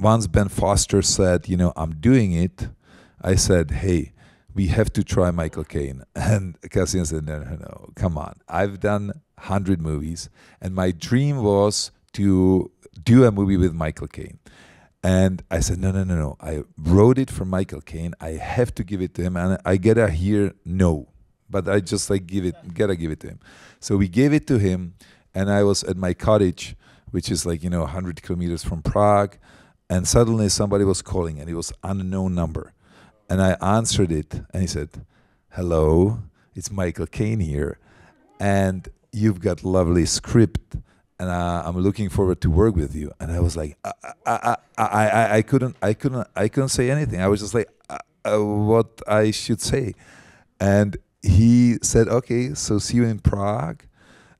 once Ben Foster said, you know, I'm doing it, I said, hey, we have to try Michael Caine. And Cassian said, no, no, no, come on. I've done 100 movies, and my dream was to do a movie with Michael Caine. And I said, no, no, no, no. I wrote it for Michael Caine. I have to give it to him. And I gotta hear no. But I just like give it, gotta give it to him. So we gave it to him. And I was at my cottage, which is like, you know, 100 kilometers from Prague. And suddenly somebody was calling and it was unknown number. And I answered it. And he said, hello, it's Michael Caine here. And you've got lovely script and uh, I'm looking forward to work with you. And I was like, I, I, I, I, I couldn't, I couldn't, I couldn't say anything. I was just like, uh, uh, what I should say. And he said, okay, so see you in Prague.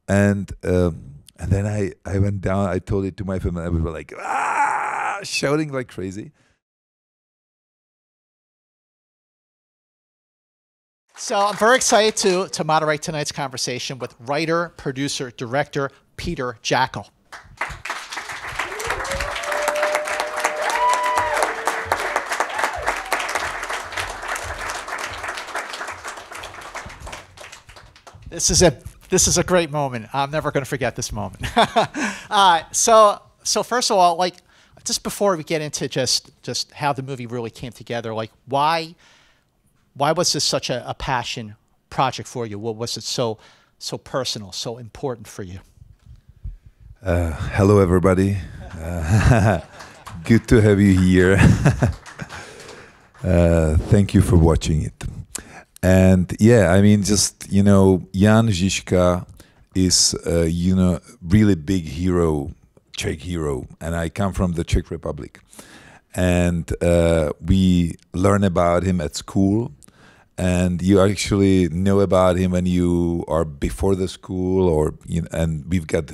And um, and then I, I went down. I told it to my family. and we were like, ah, shouting like crazy. So I'm very excited to, to moderate tonight's conversation with writer, producer, director Petr Jákl. This is a this is a great moment. I'm never going to forget this moment. uh, so so first of all, like just before we get into just just how the movie really came together, like why why was this such a, a passion project for you? What was it so so personal, so important for you? Uh, hello, everybody. Uh, good to have you here. uh, thank you for watching it. And yeah, I mean, just you know, Jan Žižka is uh, you know really big hero, Czech hero, and I come from the Czech Republic, and uh, we learn about him at school and you actually know about him when you are before the school or you know, and we've got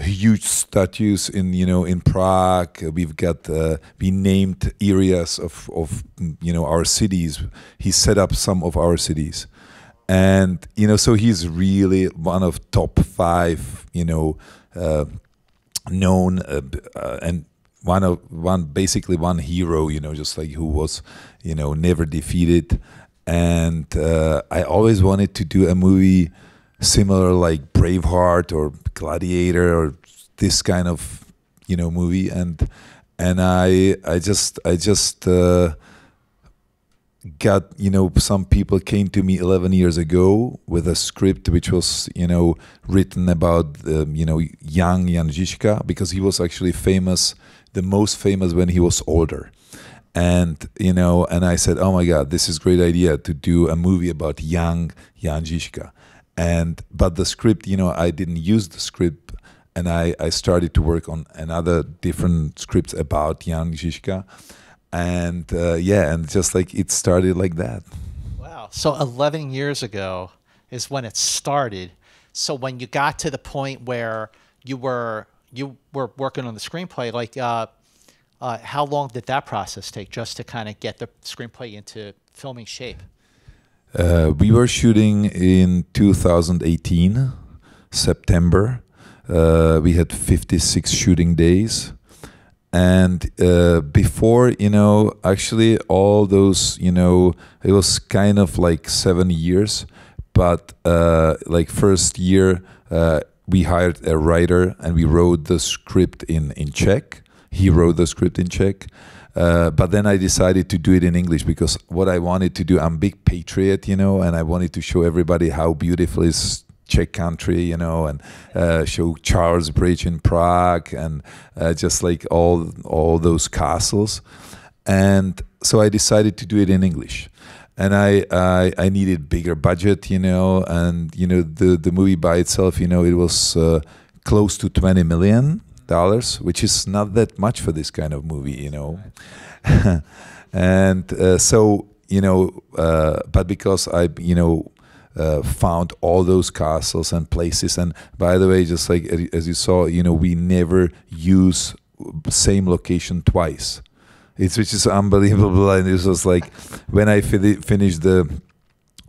huge statues in you know in Prague. We've got uh, we named areas of of you know our cities. He set up some of our cities. And you know so he's really one of top 5 you know uh, known uh, uh and one of one basically one hero you know just like who was you know never defeated. And uh, I always wanted to do a movie similar like Braveheart or Gladiator or this kind of you know movie. And and I I just I just uh, got you know some people came to me 11 years ago with a script which was you know written about um, you know young Jan Žižka because he was actually famous the most famous when he was older and you know and i said oh my god this is great idea to do a movie about young jan Žižka. and but the script you know i didn't use the script and i i started to work on another different scripts about jan Žižka. And uh, yeah and just like it started like that wow so 11 years ago is when it started so when you got to the point where you were you were working on the screenplay like uh, uh, how long did that process take just to kind of get the screenplay into filming shape? Uh, we were shooting in 2018, September. Uh, we had 56 shooting days. And uh, before, you know, actually all those, you know, it was kind of like seven years. But uh, like first year, uh, we hired a writer and we wrote the script in, in Czech he wrote the script in Czech. Uh, but then I decided to do it in English because what I wanted to do, I'm big patriot, you know, and I wanted to show everybody how beautiful is Czech country, you know, and uh, show Charles Bridge in Prague and uh, just like all all those castles. And so I decided to do it in English. And I, I, I needed bigger budget, you know, and you know the the movie by itself, you know, it was uh, close to 20 million dollars, which is not that much for this kind of movie, you know. and uh, so, you know, uh, but because I, you know, uh, found all those castles and places, and by the way, just like as you saw, you know, we never use same location twice. It's which is unbelievable, and it was like when I finished the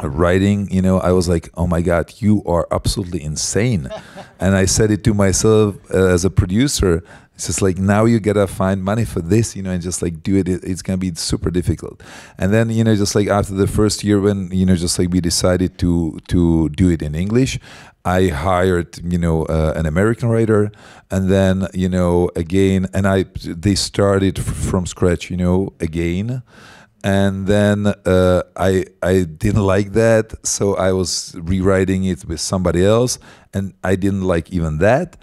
writing, you know, I was like, oh my God, you are absolutely insane. and I said it to myself uh, as a producer, It's just like now you gotta find money for this, you know, and just like do it. it it's gonna be super difficult. And then you know, just like after the first year, when you know, just like we decided to to do it in English, I hired, you know, uh, an American writer, and then, you know, again, and I they started from scratch, you know, again, and then uh, I I didn't like that, so I was rewriting it with somebody else, and I didn't like even that,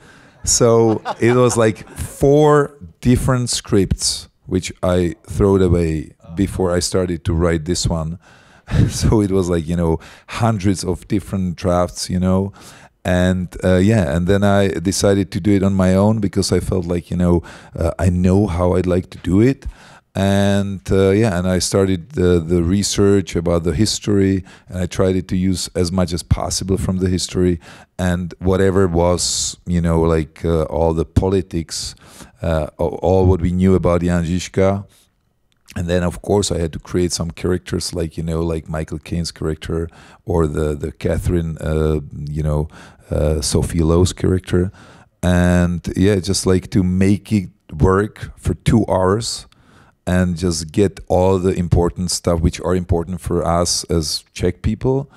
so it was like four different scripts which I threw away before I started to write this one. so it was like you know hundreds of different drafts, you know, and uh, yeah, and then I decided to do it on my own because I felt like you know uh, I know how I'd like to do it and uh, yeah and i started the, the research about the history and i tried to use as much as possible from the history. And whatever was you know like uh, all the politics uh, all what we knew about jan Žižka. And then of course i had to create some characters like you know like michael caine's character or the the catherine uh, you know uh, sophie lowe's character. And yeah just like to make it work for two hours and just get all the important stuff which are important for us as Czech people,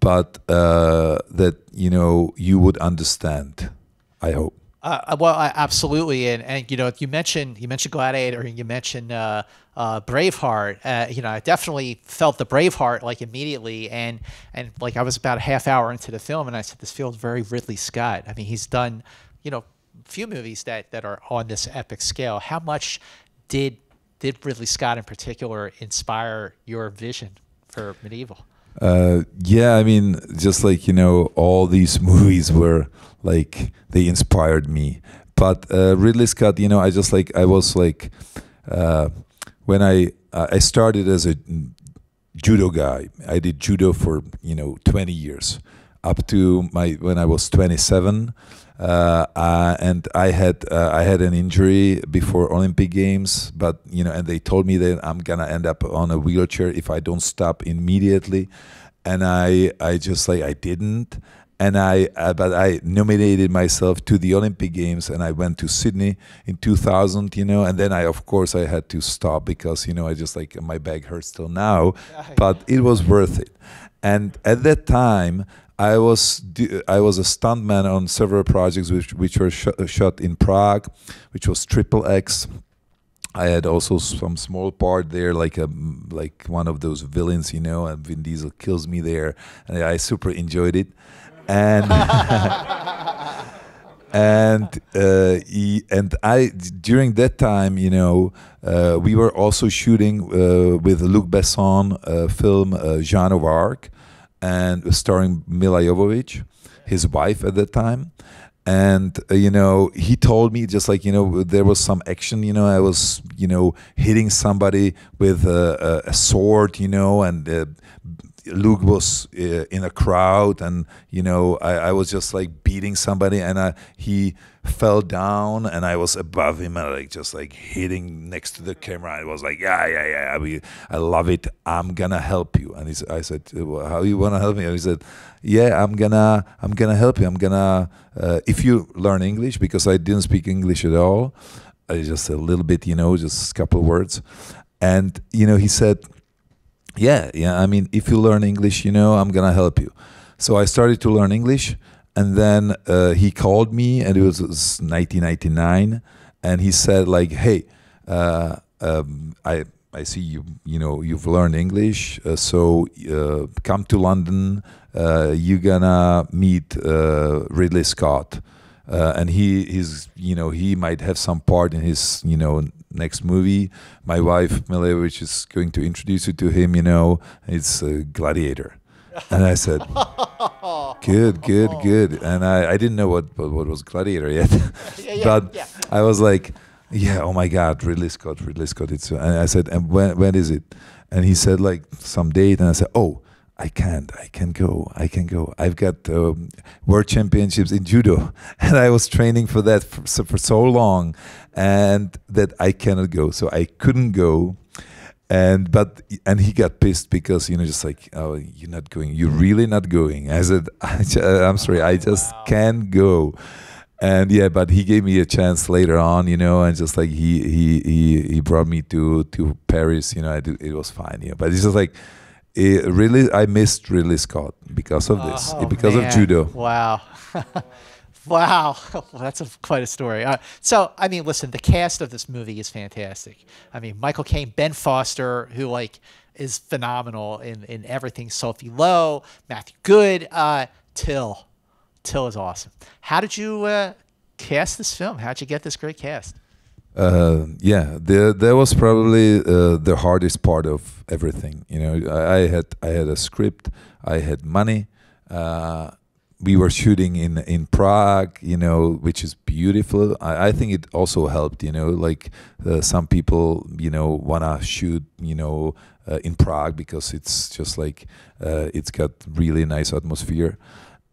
but uh, that you know you would understand. I hope. Uh, uh well, absolutely, and and you know you mentioned you mentioned Gladiator and you mentioned uh, uh, Braveheart. Uh, you know, I definitely felt the Braveheart like immediately, and and like I was about a half hour into the film, and I said this feels very Ridley Scott. I mean, he's done you know few movies that that are on this epic scale. How much did did Ridley Scott in particular inspire your vision for medieval? Uh, yeah, I mean, just like you know, all these movies were like they inspired me. But uh, Ridley Scott, you know, I just like I was like uh, when I uh, I started as a judo guy. I did judo for you know 20 years, up to my when I was 27. Uh, uh, and I had uh, I had an injury before Olympic Games, but you know, and they told me that I'm gonna end up on a wheelchair if I don't stop immediately, and I I just like I didn't, and I uh, but I nominated myself to the Olympic Games, and I went to Sydney in 2000, you know, and then I of course I had to stop because you know I just like my back hurts still now, but it was worth it, and at that time I was I was a stuntman on several projects which which were sh shot in Prague, which was Triple X. I had also some small part there, like a like one of those villains, you know, and Vin Diesel kills me there, and I super enjoyed it, and. and uh, he, and I during that time, you know, uh, we were also shooting uh, with Luc Besson uh, film uh, Jeanne of Arc, and starring Milla Jovovich, his wife at that time. And uh, you know, he told me just like you know, there was some action. You know, I was you know hitting somebody with a, a, sword. You know, and uh, Luc was uh, in a crowd, and you know, I, I was just like beating somebody, and I, he fell down and I was above him and like just like hitting next to the camera. I was like, yeah, yeah, yeah, we, I love it. I'm gonna help you. And he, I said, how you wanna help me? And he said, yeah, I'm gonna, I'm gonna help you. I'm gonna, uh, if you learn English because I didn't speak English at all, just a little bit, you know, just a couple words. And you know, he said, yeah, yeah. I mean, if you learn English, you know, I'm gonna help you. So I started to learn English and then uh, he called me and it was, it was, 1999 and he said like hey uh, um, i i see you you know you've learned english. Uh, so uh, come to london. Uh, you're gonna meet uh, ridley scott. And he he's you know he might have some part in his you know next movie. My wife Milla Jovovich is going to introduce you to him you know. It's gladiator and I said, "Good, good, good." And I, I didn't know what, what, what was Gladiator yet, yeah, yeah, but yeah. I was like, "Yeah, oh my God, Ridley Scott, Ridley Scott." It's and I said, "And when when is it?" And he said like some date, and I said, "Oh." I can't. I can go. I can go. I've got um, world championships in judo, and I was training for that for, for so long, and that I cannot go. So I couldn't go and but and he got pissed because you know just like oh you're not going you're really not going i said I, am sorry i just wow. can't go and yeah, but he gave me a chance later on, you know, and just like he he he he brought me to to Paris, you know. Do, it was fine, you know. But it's just like it really, I missed Ridley Scott because of this, Oh, eh, because man. of judo. Wow. wow. Well, that's a, quite a story. Uh, so, I mean, listen, the cast of this movie is fantastic. I mean, Michael Caine, Ben Foster, who like is phenomenal in, in everything. Sophie Lowe, Matthew Goode, uh, Til. Til is awesome. How did you uh, cast this film? How'd you get this great cast? Uh, yeah, there that was probably uh, the hardest part of everything. You know, I, I had I had a script, I had money. Uh, we were shooting in in Prague, you know, which is beautiful. I, I think it also helped. You know, like uh, some people, you know, wanna shoot, you know, uh, in Prague because it's just like uh, it's got really nice atmosphere,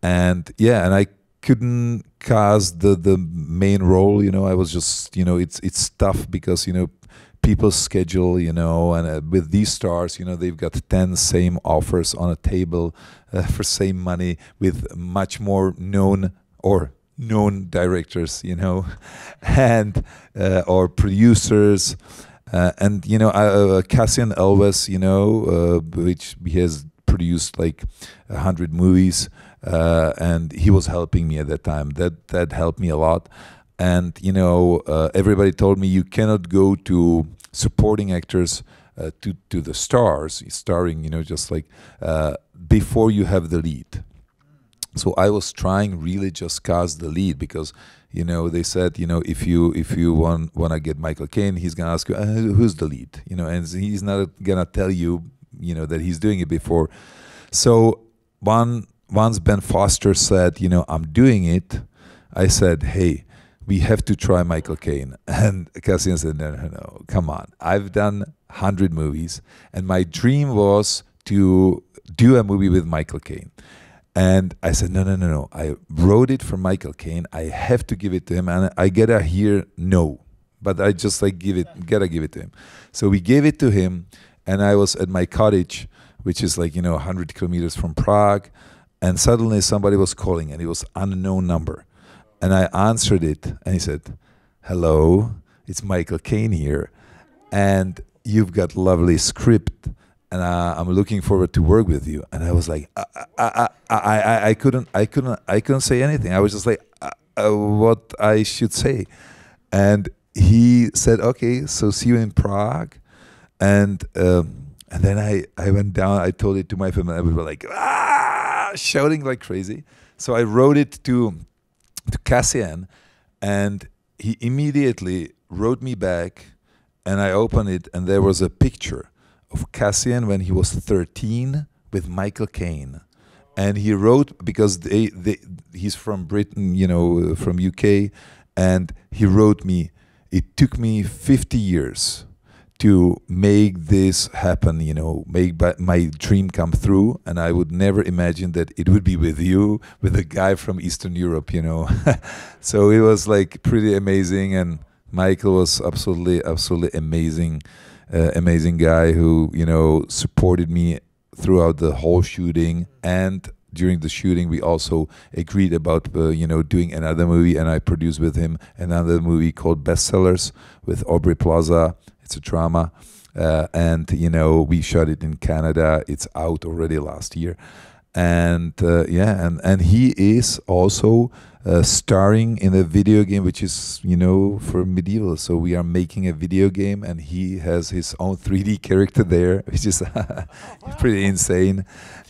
and yeah, and I couldn't cast the the main role you know i was just you know it's it's tough because you know people's schedule you know and uh, with these stars you know they've got 10 same offers on a table uh, for same money with much more known or known directors you know and uh, or producers uh, and you know uh, Cassian Elwes, you know uh, which he has produced like a hundred movies and he was helping me at that time. That that helped me a lot. And you know, uh, everybody told me you cannot go to supporting actors uh, to to the stars, starring. You know, just like uh, before you have the lead. So I was trying really just cast the lead because you know they said you know if you if you want want to get Michael Caine, he's gonna ask you uh, who's the lead. You know, and he's not gonna tell you you know that he's doing it before. So one once Ben Foster said, you know, I'm doing it, I said, hey, we have to try Michael Caine. And Cassian said, no, no, no, come on. I've done 100 movies, and my dream was to do a movie with Michael Caine. And I said, no, no, no, no. I wrote it for Michael Caine. I have to give it to him. And I gotta hear no. But I just like give it, gotta give it to him. So we gave it to him, and I was at my cottage, which is like, you know, 100 kilometers from Prague and suddenly somebody was calling and it was unknown number and i answered it and he said hello it's michael caine here and you've got lovely script and uh, i'm looking forward to work with you. And i was like i i i i, I couldn't i couldn't i couldn't say anything. I was just like uh, uh, what i should say. And he said okay so see you in prague. And um, and then I, I went down i told it to my family and we were like ah, shouting like crazy. So i wrote it to to cassian and he immediately wrote me back and i opened it and there was a picture of cassian when he was 13 with michael caine. And he wrote because they, they he's from britain you know from uk and he wrote me. It took me 50 years to make this happen, you know, make my dream come through. And I would never imagine that it would be with you, with a guy from Eastern Europe, you know. so it was like pretty amazing. And Michael was absolutely, absolutely amazing, uh, amazing guy who, you know, supported me throughout the whole shooting and during the shooting we also agreed about uh, you know doing another movie and i produced with him another movie called bestsellers with aubrey plaza. It's a drama uh, and you know we shot it in canada. It's out already last year. And uh, yeah and and he is also uh, starring in a video game which is you know for medieval. So we are making a video game and he has his own 3d character there which is pretty insane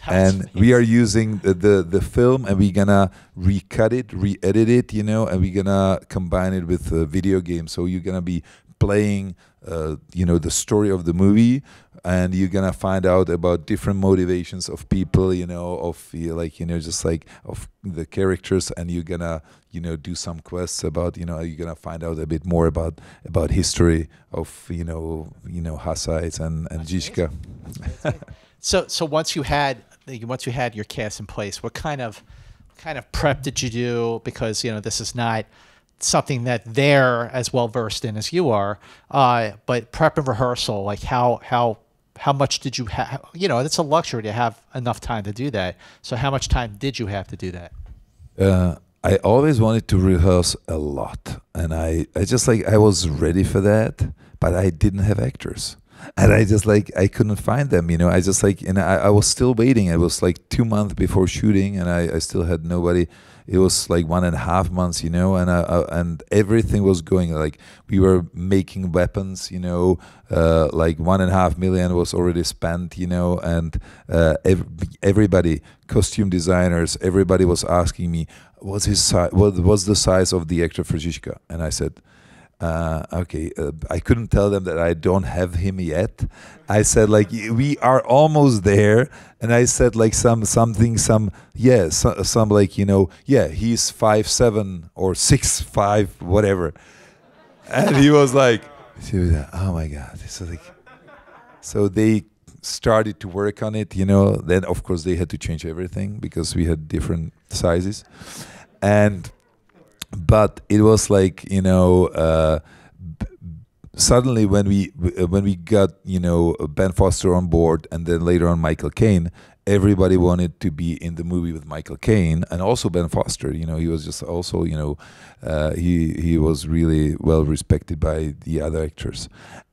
and we are using the, the the film and we're gonna recut it re-edit it you know and we're gonna combine it with a video game. So you're gonna be playing uh, you know the story of the movie and you're gonna find out about different motivations of people you know of you know, like you know just like of the characters and you're gonna you know do some quests about you know you're gonna find out a bit more about about history of you know you know Hussites and and Žižka. So, so once you had once you had your cast in place, what kind of kind of prep did you do? Because you know this is not something that they're as well versed in as you are. Uh, but prep and rehearsal, like how how how much did you have? You know, it's a luxury to have enough time to do that. So, how much time did you have to do that? Uh, I always wanted to rehearse a lot, and I, I just like I was ready for that, but I didn't have actors, and I just like I couldn't find them. You know, I just like and I, I was still waiting. It was like two months before shooting, and I, I still had nobody. It was like one and a half months, you know, and I, I, and everything was going like we were making weapons, you know, uh, like one and a half million was already spent, you know, and uh, ev- everybody, costume designers, everybody was asking me, what's his size? What was the size of the actor Žižka? And I said, uh, okay, uh, I couldn't tell them that I don't have him yet. I said like we are almost there, and I said like some something some yeah some, some like you know yeah he's five seven or six five whatever, and he was like, he was like, oh my god, so like, so they started to work on it, you know. Then of course they had to change everything because we had different sizes, and but it was like you know. Uh, suddenly when we when we got you know Ben Foster on board and then later on Michael Caine everybody wanted to be in the movie with Michael Caine and also Ben Foster you know he was just also you know uh, he he was really well respected by the other actors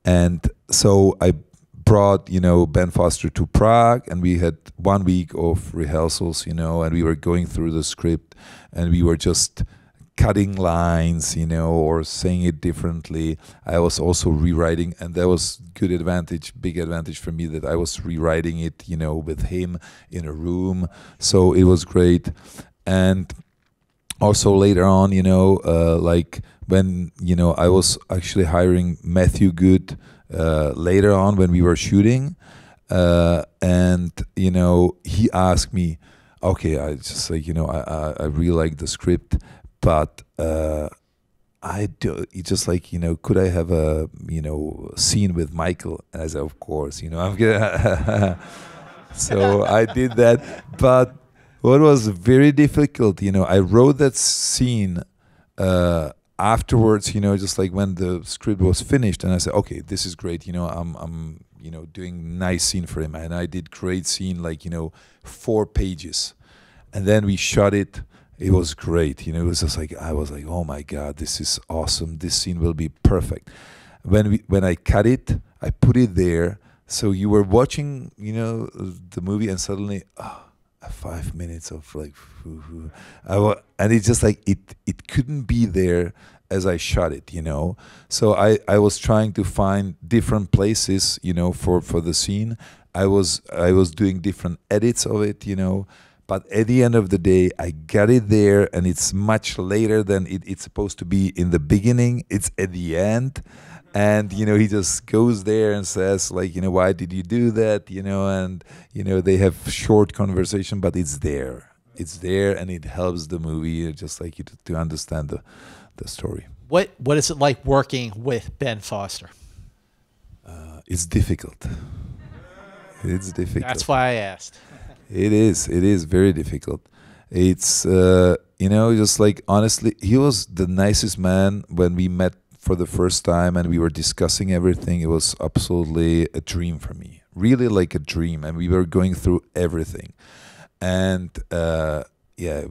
and so I brought you know Ben Foster to Prague and we had one week of rehearsals you know and we were going through the script and we were just cutting lines, you know, or saying it differently. I was also rewriting, and that was good advantage, big advantage for me that I was rewriting it, you know, with him in a room. So it was great, and also later on, you know, uh, like when you know I was actually hiring Matthew Goode uh, later on when we were shooting, uh, and you know he asked me, okay, I just like you know I I, I really like the script but uh, I do it's just like you know could I have a you know scene with Michael? As of course you know I'm gonna so I did that. But what was very difficult you know I wrote that scene uh, afterwards you know just like when the script was finished and I said okay this is great you know I'm I'm you know doing nice scene for him. And I did great scene like you know four pages. And then we shot it it was great. You know, it was just like I was like, oh my god, this is awesome. This scene will be perfect. When we when I cut it, I put it there. So you were watching, you know, the movie, and suddenly, oh, five minutes of like, and it's just like it it couldn't be there as I shot it, you know. So I I was trying to find different places, you know, for for the scene. I was I was doing different edits of it, you know but at the end of the day i got it there and it's much later than it, it's supposed to be in the beginning. It's at the end. And you know he just goes there and says like you know why did you do that? You know and you know they have short conversation but it's there. It's there and it helps the movie. Just like you to, to understand the the story. What What is it like working with Ben Foster? uh, it's difficult. It's difficult. That's why I asked. It is. It is very difficult. It's uh, you know just like honestly, he was the nicest man when we met for the first time and we were discussing everything. It was absolutely a dream for me, really like a dream, and we were going through everything. And uh, yeah,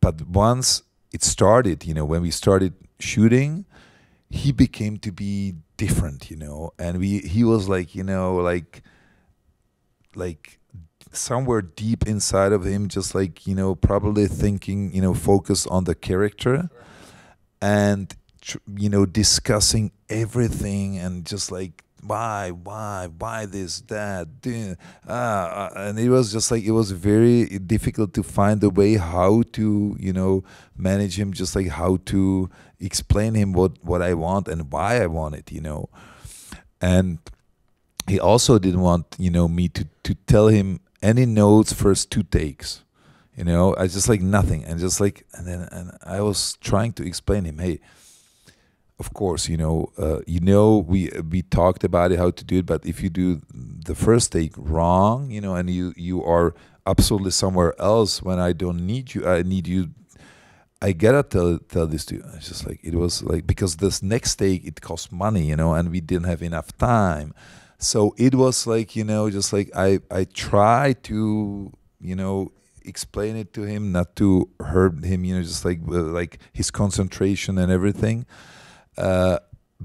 but once it started, you know, when we started shooting, he became to be different, you know, and we he was like you know like like somewhere deep inside of him just like you know probably thinking you know focus on the character and you know discussing everything and just like why why why this that ah, uh, and it was just like it was very difficult to find a way how to you know manage him just like how to explain him what what I want and why I want it you know. And he also didn't want you know me to to tell him any notes first two takes you know i just like nothing and just like and then and i was trying to explain him hey of course you know uh, you know we we talked about it how to do it but if you do the first take wrong you know and you you are absolutely somewhere else when i don't need you i need you I gotta tell tell this to you. It's just like it was like because this next take it cost money, you know, and we didn't have enough time. So it was like you know, just like I I try to you know explain it to him, not to hurt him. You know, just like uh, like his concentration and everything. Uh,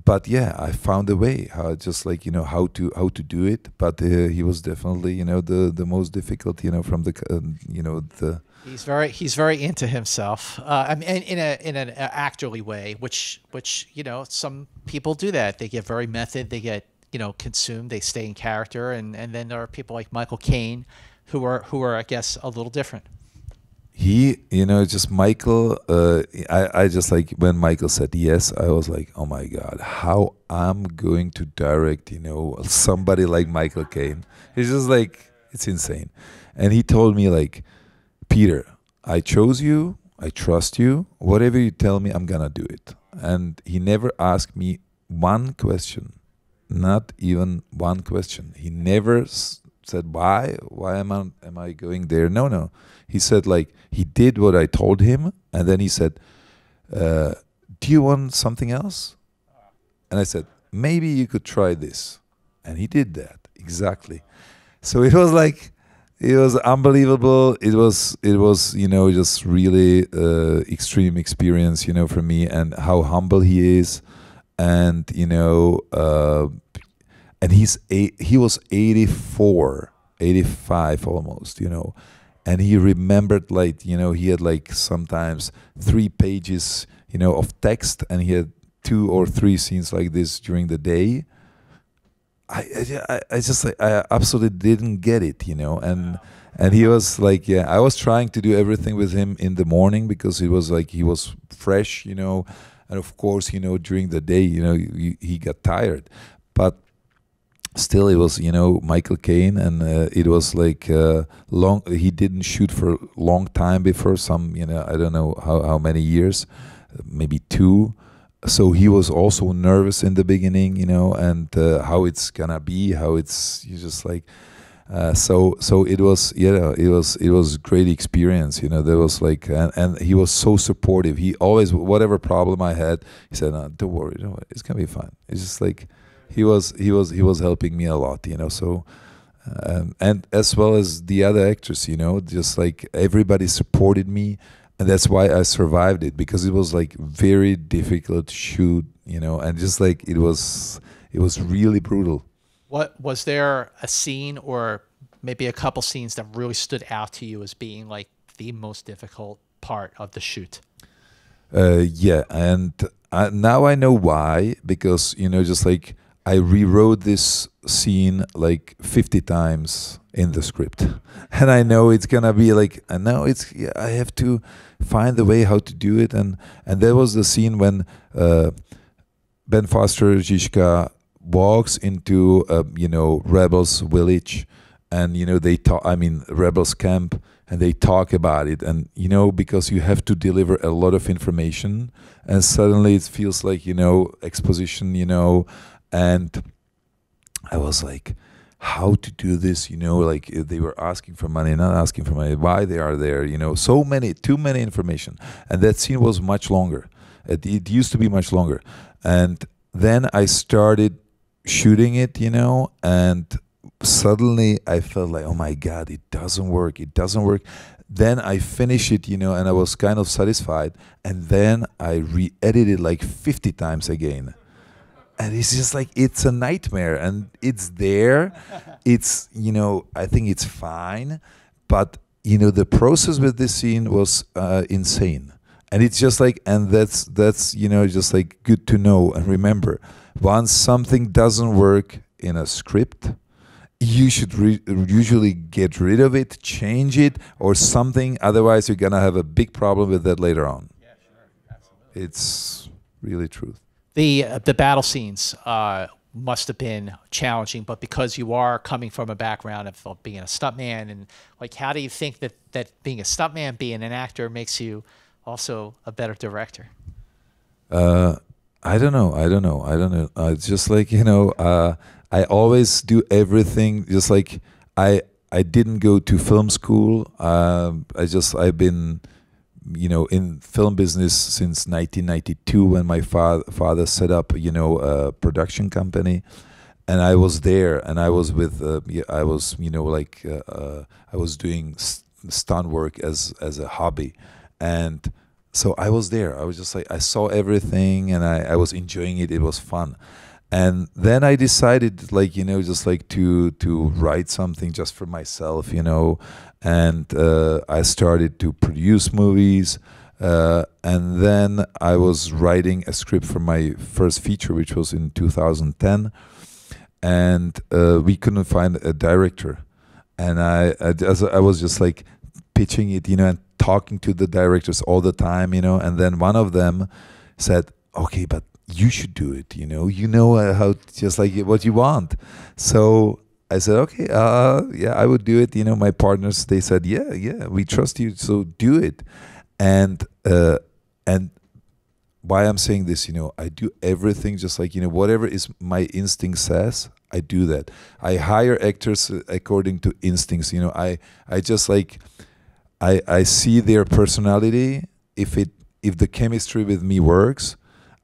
but yeah, I found a way how just like you know how to how to do it. But uh, he was definitely you know the the most difficult. You know from the uh, you know the. He's very he's very into himself. Uh, I mean, in, in a in an actorly way, which which you know some people do that. They get very method. They get you know consumed. They stay in character, and and then there are people like Michael Caine, who are who are I guess a little different. He you know just michael uh, I, I just like when michael said yes i was like oh my god how i'm going to direct you know somebody like michael caine. It's just like it's insane. And he told me like peter i chose you i trust you whatever you tell me i'm gonna do it. And he never asked me one question not even one question. He never said why? Why am i am i going there? No no. He said like he did what i told him and then he said uh, do you want something else? And i said maybe you could try this. And he did that exactly. So it was like it was unbelievable. It was it was you know just really uh, extreme experience you know for me and how humble he is and you know uh, and he's a, he was 84 85 almost you know. And he remembered like you know he had like sometimes three pages you know of text and he had two or three scenes like this during the day. I i, I just like i absolutely didn't get it you know and and he was like yeah i was trying to do everything with him in the morning because he was like he was fresh you know and of course you know during the day you know he, he got tired. But still it was you know Michael Caine and uh, it was like uh, long he didn't shoot for a long time before some you know I don't know how, how many years maybe two. So he was also nervous in the beginning you know and uh, how it's gonna be how it's you just like uh, so so it was yeah it was it was great experience you know there was like and, and he was so supportive. He always whatever problem I had he said no, don't worry don't worry it's gonna be fine. It's just like he was he was he was helping me a lot you know so um, and as well as the other actors you know just like everybody supported me and that's why I survived it because it was like very difficult to shoot you know and just like it was it was really brutal what was there a scene or maybe a couple scenes that really stood out to you as being like the most difficult part of the shoot uh, yeah and uh, now I know why because you know just like I rewrote this scene like 50 times in the script. And I know it's gonna be like, and now it's, yeah, I have to find the way how to do it. And, and there was the scene when uh, Ben Foster Žižka walks into, a, you know, Rebels village and, you know, they talk, I mean, Rebels camp and they talk about it. And, you know, because you have to deliver a lot of information and suddenly it feels like, you know, exposition, you know, and I was like, how to do this, you know, like eh, they were asking for money, not asking for money, why they are there, you know, so many, too many information. And that scene was much longer. It, it used to be much longer. And then I started shooting it, you know, and suddenly I felt like, oh my God, it doesn't work. It doesn't work. Then I finished it, you know, and I was kind of satisfied. And then I re edited like 50 times again and it's just like it's a nightmare and it's there it's you know i think it's fine but you know the process with this scene was uh, insane and it's just like and that's that's you know just like good to know and remember once something doesn't work in a script you should usually get rid of it change it or something otherwise you're gonna have a big problem with that later on yeah, sure. it's really truth the uh, the battle scenes uh, must have been challenging, but because you are coming from a background of being a stuntman, and like, how do you think that that being a stuntman, being an actor, makes you also a better director? Uh, I don't know. I don't know. I don't know. Uh, it's just like you know. Uh, I always do everything just like I. I didn't go to film school. Um, I just I've been you know in film business since 1992 when my father father set up you know a production company and I was there and I was with uh, I was you know like uh, uh, I was doing stunt work as as a hobby, and so I was there. I was just like I saw everything, and I, I was enjoying it. It was fun, and then I decided, like you know, just like to to write something just for myself, you know, and uh, I started to produce movies. Uh, and then I was writing a script for my first feature, which was in 2010, and uh, we couldn't find a director, and I, I, I was just like pitching it, you know, and talking to the directors all the time, you know, and then one of them said, "Okay, but you should do it, you know, you know uh, how just like what you want," so. I said, okay, uh, yeah, I would do it. You know, my partners, they said, yeah, yeah, we trust you, so do it and uh, and why I'm saying this, you know, I do everything just like you know whatever is my instinct says, I do that. I hire actors according to instincts. You know, I I just like I I see their personality. If it if the chemistry with me works,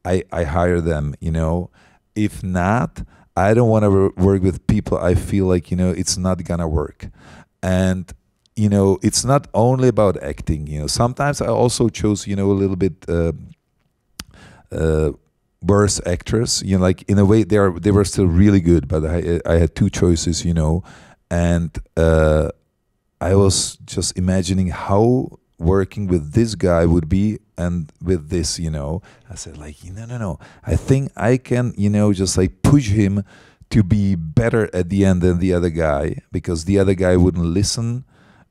I I hire them. You know, if not, I don't want to work with people. I feel like you know it's not gonna work, and you know, it's not only about acting. You know, sometimes I also chose, you know, a little bit uh, uh, worse actors. You know, like in a way they are they were still really good, but I I had two choices. You know, and uh, I was just imagining how working with this guy would be and with this you know i said like no no no i think i can you know just like push him to be better at the end than the other guy because the other guy wouldn't listen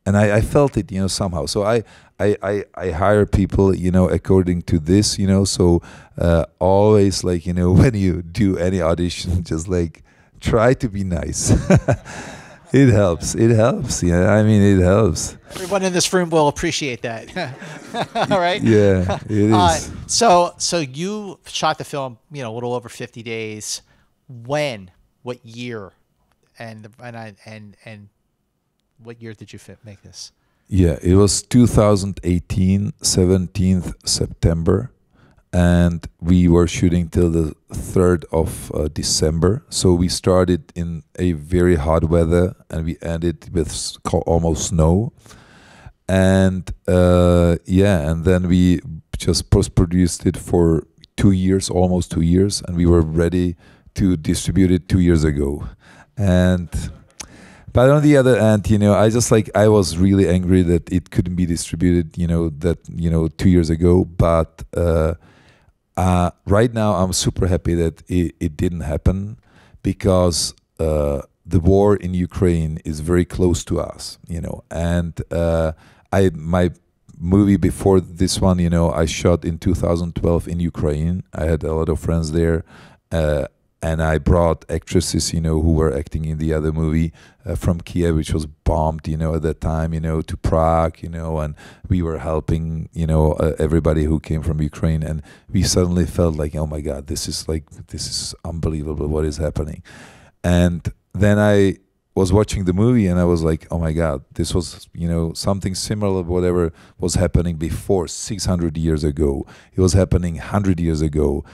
and I, I, felt it, you know, somehow. So I, I, I, I, hire people, you know, according to this, you know. So uh, always, like, you know, when you do any audition, just like try to be nice. it helps. It helps. Yeah, I mean, it helps. Everyone in this room will appreciate that. All right. Yeah, it uh. Uh, so, so you shot the film, you know, a little over fifty days. When? What year? And and I and and what year did you fit, make this? Yeah, it was 2018, 17th September, and we were shooting till the 3rd of uh, December. So we started in a very hot weather, and we ended with almost snow. And uh, yeah, and then we just post-produced it for two years, almost two years, and we were ready to distribute it two years ago. And but on the other hand, you know, I just like I was really angry that it couldn't be distributed. You know that you know two years ago, but uh, uh, right now I'm super happy that it, it didn't happen because uh, the war in Ukraine is very close to us. You know, and uh, I my movie before this one, you know, I shot in 2012 in Ukraine. I had a lot of friends there. And I brought actresses, you know, who were acting in the other movie uh, from Kiev, which was bombed, you know, at that time, you know, to Prague, you know, and we were helping, you know, uh, everybody who came from Ukraine, and we suddenly felt like, oh my God, this is like, this is unbelievable, what is happening, and then I was watching the movie and I was like, oh my God, this was, you know, something similar to whatever was happening before 600 years ago. It was happening 100 years ago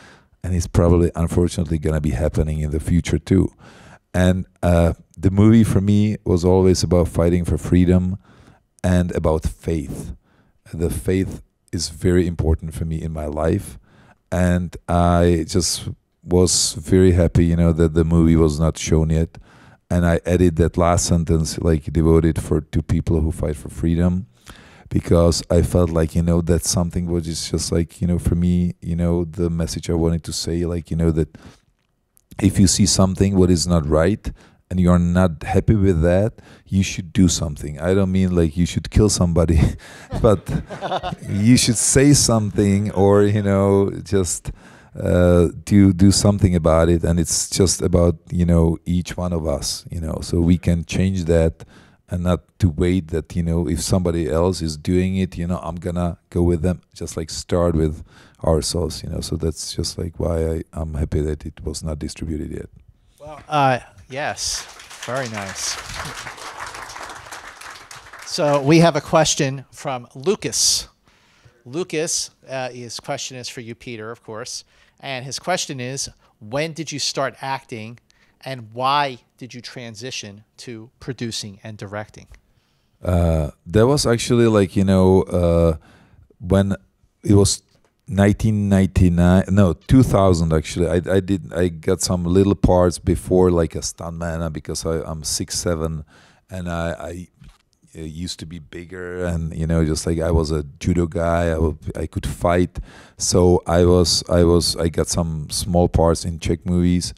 and it's probably unfortunately going to be happening in the future too. And uh, the movie for me was always about fighting for freedom and about faith. The faith is very important for me in my life, and I just was very happy, you know, that the movie was not shown yet. And I added that last sentence, like devoted for to people who fight for freedom because I felt like you know that's something which is just like you know for me you know the message I wanted to say like you know that if you see something what is not right and you're not happy with that you should do something. I don't mean like you should kill somebody but you should say something or you know just uh, do do something about it. And it's just about you know each one of us you know. So we can change that and not to wait that you know if somebody else is doing it you know i'm gonna go with them just like start with ourselves you know. So that's just like why I, i'm happy that it was not distributed yet. Well uh, yes. Very nice. So we have a question from lucas. Lucas uh, his question is for you peter of course. And his question is when did you start acting and why did you transition to producing and directing? Uh, that was actually like you know uh, when it was 1999 no 2000 actually. I, I did I got some little parts before like a stuntman because I, I'm six seven and I, I uh, used to be bigger and you know just like I was a judo guy I could fight. So I was I was I got some small parts in Czech movies.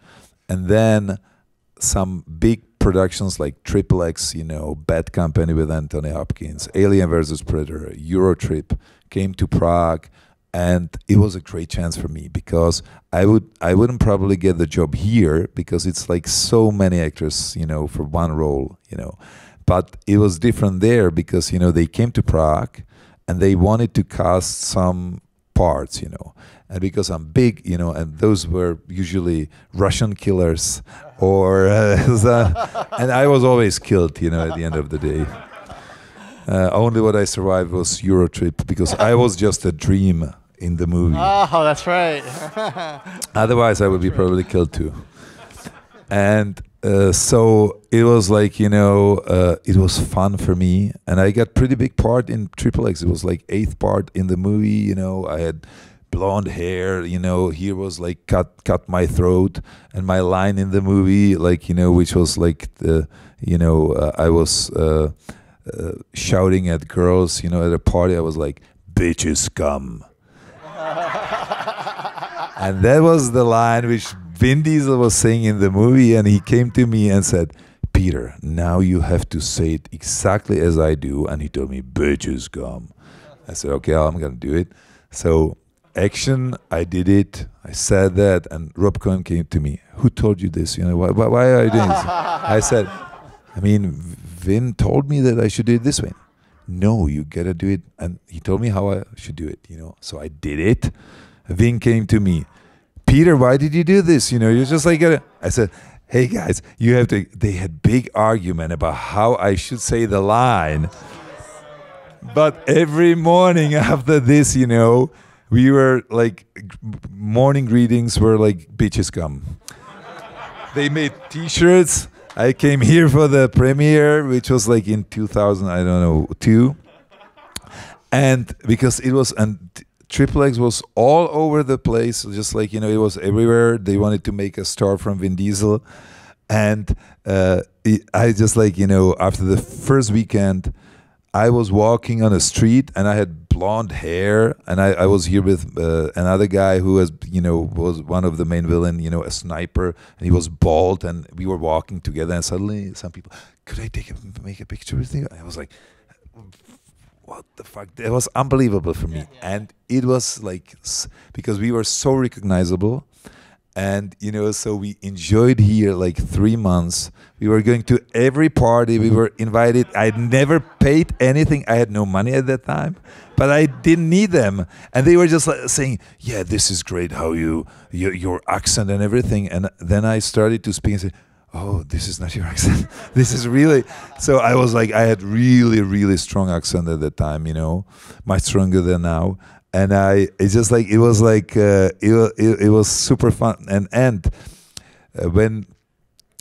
And then some big productions like Triple X you know Bad Company with Anthony Hopkins Alien versus Predator Eurotrip came to Prague and it was a great chance for me because I would I wouldn't probably get the job here because it's like so many actors you know for one role you know. But it was different there because you know they came to Prague and they wanted to cast some parts you know. And because I'm big you know and those were usually Russian killers or uh, and I was always killed you know at the end of the day uh, only what I survived was Eurotrip because I was just a dream in the movie. Oh, that's right. Otherwise, I would be probably killed too. And uh, so it was like you know, uh, it was fun for me, and I got pretty big part in Triple X. It was like eighth part in the movie. You know, I had blonde hair. You know, here was like cut cut my throat, and my line in the movie, like you know, which was like the you know, uh, I was. Uh, uh, shouting at girls, you know, at a party, I was like, "Bitches come," and that was the line which Vin Diesel was saying in the movie, and he came to me and said, "Peter, now you have to say it exactly as I do," and he told me, "Bitches come." I said, "Okay, I'm gonna do it." So action, I did it. I said that, and Rob Cohen came to me. Who told you this? You know, why, why, why are you doing this? I said, I mean, Vin told me that I should do it this way. No, you gotta do it. And he told me how I should do it, you know. So I did it. Vin came to me, Peter, why did you do this? You know, you're just like. I said, hey guys, you have to. They had big argument about how I should say the line. But every morning after this, you know, we were like, morning greetings were like, bitches come. they made T-shirts I came here for the premiere, which was like in 2000, I don't know, two. And because it was, and Triple X was all over the place, just like, you know, it was everywhere. They wanted to make a star from Vin Diesel. And uh, it, I just like, you know, after the first weekend, I was walking on a street and I had blonde hair, and I, I was here with uh, another guy who was, you know, was one of the main villain, you know, a sniper, and he was bald, and we were walking together, and suddenly some people, could I take a, make a picture with you? And I was like, what the fuck? It was unbelievable for me, yeah, yeah. and it was like because we were so recognizable and you know so we enjoyed here like three months. We were going to every party. We were invited. I never paid anything. I had no money at that time but i didn't need them. And they were just like saying yeah this is great how you your, your accent and everything. And then i started to speak and say oh this is not your accent. This is really so i was like i had really really strong accent at that time you know much stronger than now and I it's just like it was like uh, it, it, it was super fun and and uh, when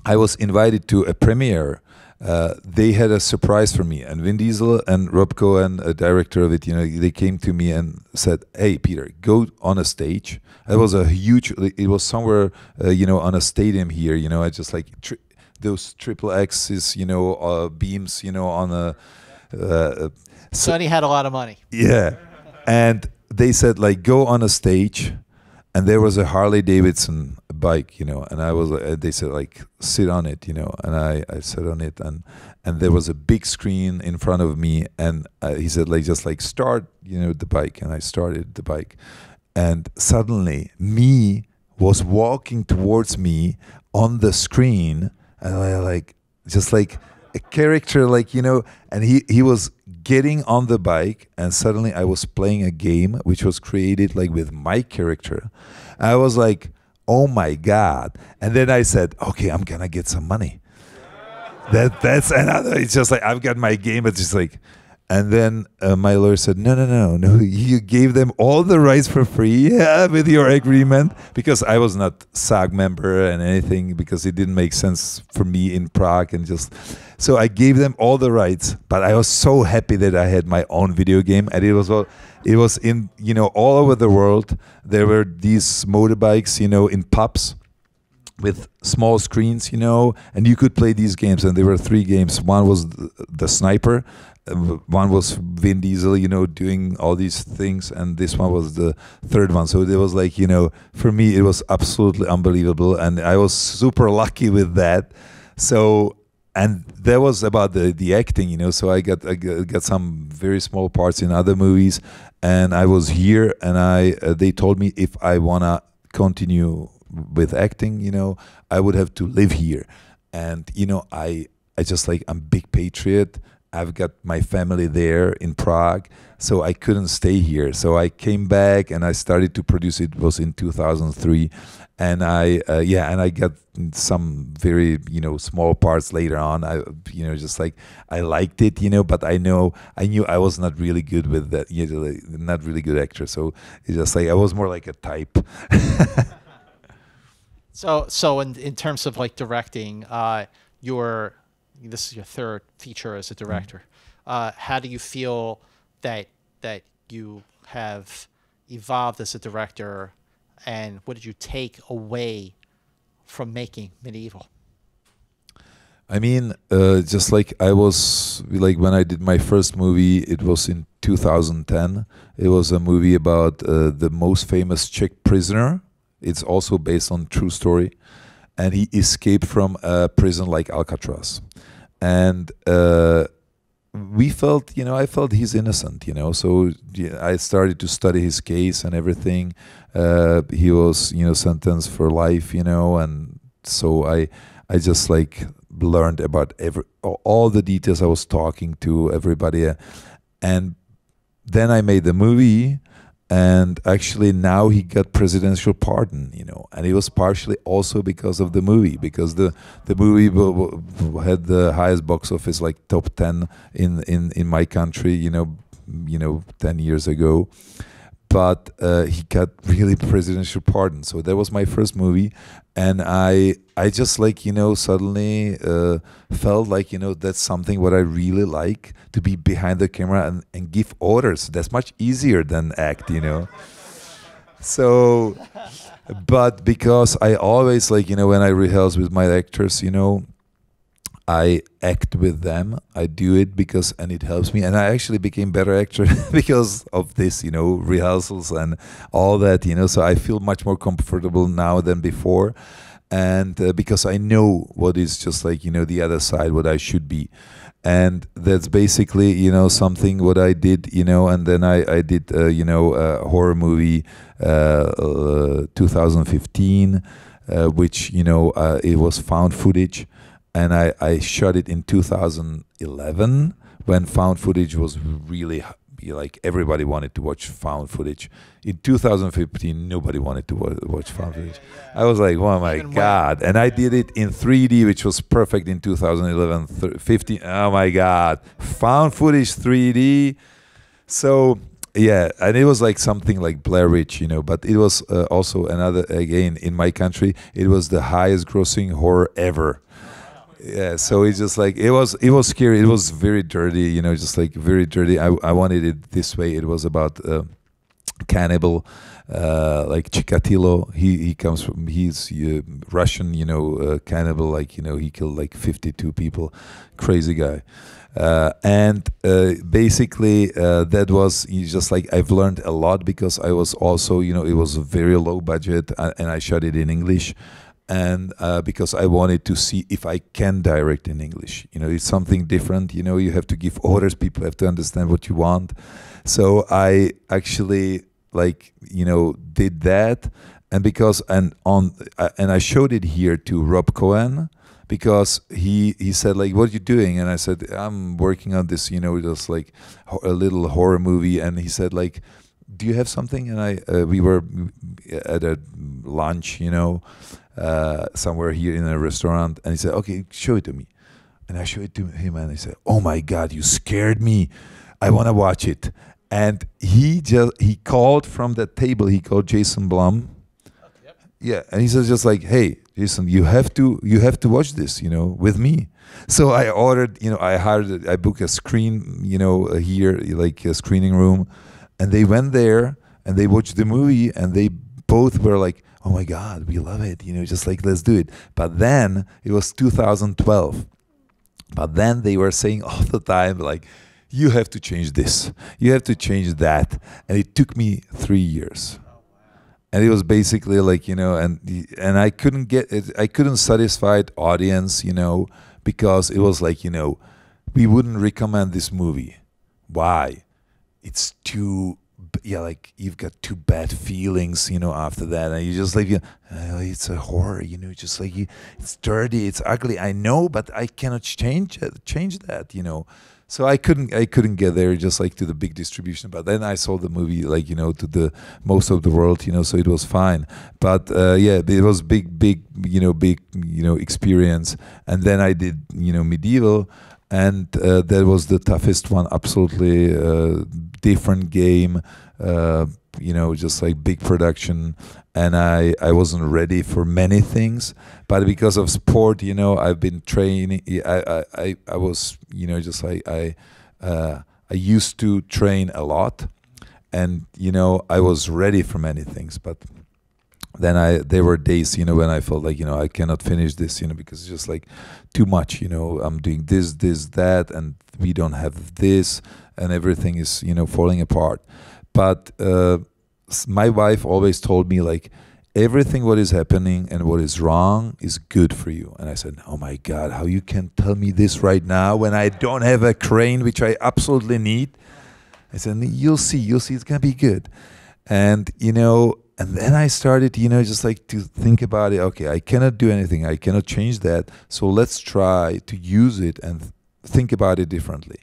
I was invited to a premiere. Uh, they had a surprise for me, and Vin Diesel and Rob Cohen, a director of it, you know, they came to me and said, "Hey, Peter, go on a stage." It was a huge. It was somewhere, uh, you know, on a stadium here. You know, I just like tri those triple X's, you know, uh, beams, you know, on a. Uh, Sony had a lot of money. Yeah, and they said like go on a stage and there was a Harley Davidson bike, you know, and I was, uh, they said like sit on it, you know, and I, I sat on it and, and there was a big screen in front of me and uh, he said like, just like start, you know, the bike and I started the bike. And suddenly me was walking towards me on the screen and I like, just like a character like, you know, and he, he was getting on the bike and suddenly I was playing a game which was created like with my character. I was like, oh my God. And then I said, okay, I'm gonna get some money. That that's another it's just like I've got my game, it's just like And then uh, my lawyer said, "No, no, no, no. You gave them all the rights for free yeah, with your agreement because I was not SAG member and anything because it didn't make sense for me in Prague and just so I gave them all the rights. But I was so happy that I had my own video game and it was all it was in you know all over the world. There were these motorbikes, you know, in pubs with small screens, you know, and you could play these games. And there were three games. One was the, the sniper, one was Vin Diesel, you know, doing all these things, and this one was the third one. So it was like, you know, for me, it was absolutely unbelievable, and I was super lucky with that. So, and that was about the the acting, you know. So I got I got some very small parts in other movies, and I was here, and I uh, they told me if I wanna continue with acting, you know, I would have to live here, and you know, I I just like I'm big patriot I've got my family there in Prague, so I couldn't stay here. So I came back and I started to produce. It was in 2003, and I uh, yeah, and I got some very you know small parts later on. I you know just like I liked it, you know, but I know I knew I was not really good with that. You know, not really good actor. So it's just like I was more like a type. so so in in terms of like directing, uh, your this is your third feature as a mm-hmm. director. Uh, how do you feel that that you have evolved as a director, and what did you take away from making medieval? I mean, uh, just like I was, like when I did my first movie, it was in 2010. It was a movie about uh, the most famous Czech prisoner. It's also based on true story, and he escaped from a prison like Alcatraz and uh, we felt, you know, I felt he's innocent, you know. So I started to study his case and everything. Uh, he was, you know, sentenced for life, you know, and so I, I just like learned about every all the details. I was talking to everybody, and then I made the movie and actually now he got presidential pardon you know and it was partially also because of the movie because the the movie had the highest box office like top 10 in in in my country you know you know 10 years ago but uh, he got really presidential pardon. So that was my first movie, and I I just like you know suddenly uh, felt like you know that's something what I really like to be behind the camera and, and give orders. That's much easier than act, you know. so, but because I always like you know when I rehearse with my actors, you know, I act with them. I do it because and it helps me. And I actually became better actor because of this, you know, rehearsals and all that, you know. So I feel much more comfortable now than before, and uh, because I know what is just like you know the other side, what I should be. And that's basically, you know, something what I did, you know, and then I, I did, uh, you know, a horror movie, uh, uh 2015, uh, which, you know, uh, it was found footage and I, I shot it in 2011 when found footage was really like everybody wanted to watch found footage. In 2015, nobody wanted to watch found footage. I was like, oh my god! And I did it in 3D, which was perfect in 2011, 15. Oh my god! Found footage 3D. So yeah, and it was like something like Blair Witch, you know. But it was uh, also another again in my country. It was the highest grossing horror ever yeah so it's just like it was it was scary. It was very dirty you know just like very dirty. I, I wanted it this way. It was about uh, cannibal uh, like Chikatilo. He he comes from he's uh, Russian you know uh, cannibal like you know he killed like 52 people. Crazy guy. Uh, and uh, basically uh, that was just like I've learned a lot because I was also you know it was a very low budget and I shot it in English and uh, because I wanted to see if I can direct in English. You know, it's something different. You know, you have to give orders. People have to understand what you want. So I actually like you know did that, and because and on uh, and I showed it here to Rob Cohen because he he said like what are you doing and I said I'm working on this you know just like a little horror movie and he said like do you have something and I uh, we were at a lunch you know uh, somewhere here in a restaurant, and he said, "Okay, show it to me." And I showed it to him, and he said, "Oh my God, you scared me! I want to watch it. And he just he called from the table. He called Jason Blum. Yeah, and he says just like, "Hey, Jason, you have to you have to watch this, you know, with me." So I ordered, you know, I hired, I booked a screen, you know, here like a screening room, and they went there and they watched the movie, and they both were like, "Oh my God, we love it," you know, just like let's do it. But then it was 2012. But then they were saying all the time, like, you have to change this, you have to change that. And it took me three years. And it was basically like, you know, and and I couldn't get it, I couldn't satisfy the audience, you know, because it was like, you know, we wouldn't recommend this movie. Why? It's too yeah, like you've got two bad feelings, you know, after that, and you just like, you know, it's a horror, you know, just like you, it's dirty, it's ugly. I know, but I cannot change change that, you know. So I couldn't, I couldn't get there just like to the big distribution. But then I saw the movie, like you know, to the most of the world, you know, so it was fine. But uh, yeah, it was big, big, you know, big, you know, experience. And then I did, you know, medieval and uh, that was the toughest one absolutely uh, different game uh, you know just like big production. And I, I wasn't ready for many things but because of sport you know I've been training I, I, I was you know just like I uh, I used to train a lot. And you know I was ready for many things but then I there were days you know when I felt like you know I cannot finish this you know because it's just like too much you know I'm doing this this that and we don't have this and everything is you know falling apart. But uh, my wife always told me like everything what is happening and what is wrong is good for you. And I said oh my god how you can tell me this right now when I don't have a crane which I absolutely need? I said you'll see you'll see it's gonna be good. And you know and then I started, you know, just like to think about it. Okay, I cannot do anything. I cannot change that. So let's try to use it and think about it differently.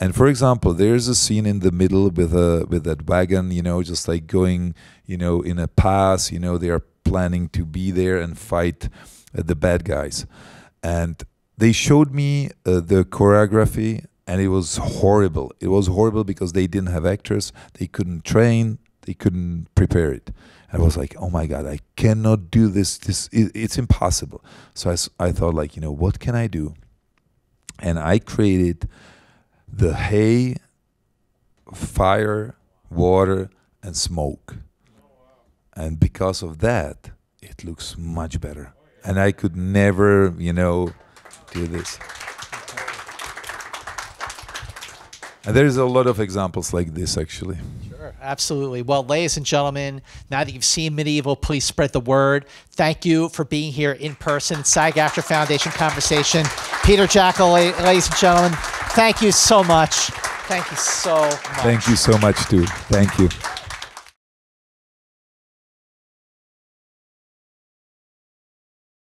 And for example, there's a scene in the middle with a with that wagon, you know, just like going, you know, in a pass. You know, they are planning to be there and fight uh, the bad guys. And they showed me uh, the choreography, and it was horrible. It was horrible because they didn't have actors. They couldn't train. They couldn't prepare it. I was like, oh my God, I cannot do this. This it, it's impossible. So I, I thought like, you know, what can I do? And I created the hay, fire, water, and smoke. And because of that, it looks much better. And I could never, you know, do this. And there's a lot of examples like this actually. Sure, absolutely. Well, ladies and gentlemen, now that you've seen Medieval, please spread the word. Thank you for being here in person. SAG-AFTRA Foundation Conversation. Peter Jákl, ladies and gentlemen, thank you so much. Thank you so much. Thank you so much, too. Thank you.